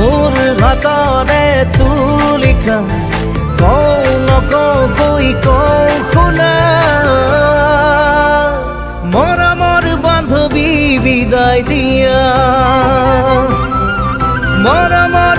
মোর ভাতরে তুলিকা কওঁ নকওঁ কৈ কওঁ শুনা মৰমৰ বান্ধবী বিদায় দিয়া। মৰমৰ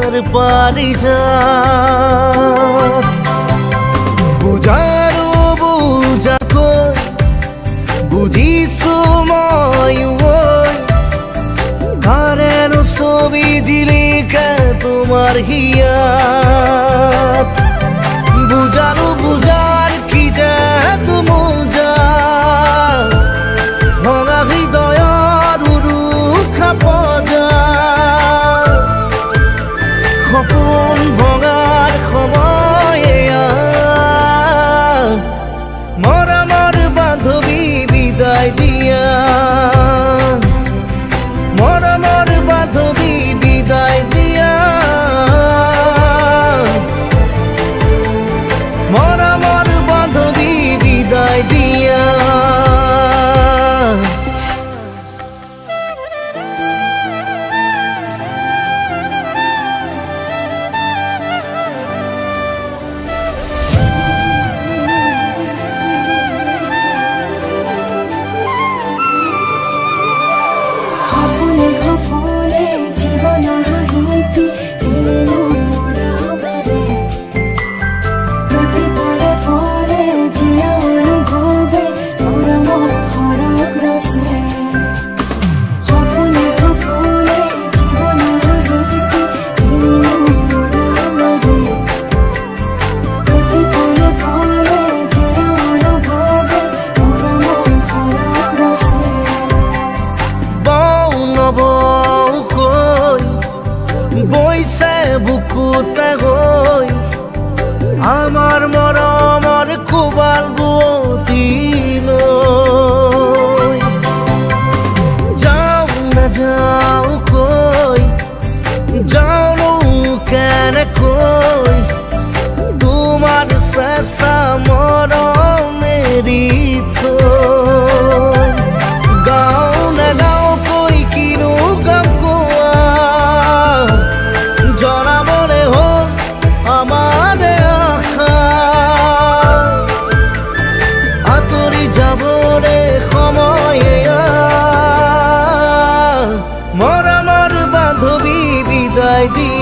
আমার পারিজাত বুঝার বুঝাক বুঝি সময় ঘরের ছবি জিলিকা তোমার হিয়া। 歌 my dear.